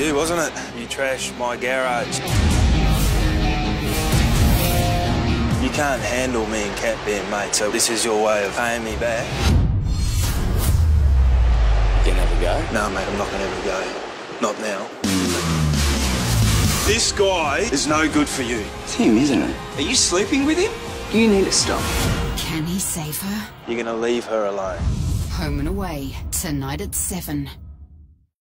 you, wasn't it? You trashed my garage. You can't handle me and Kat being mate. so this is your way of paying me back. You can have a go. No, mate, I'm not going to have a go. Not now. This guy is no good for you. It's him, isn't it? Are you sleeping with him? You need to stop. Can he save her? You're going to leave her alone. Home and away, tonight at 7.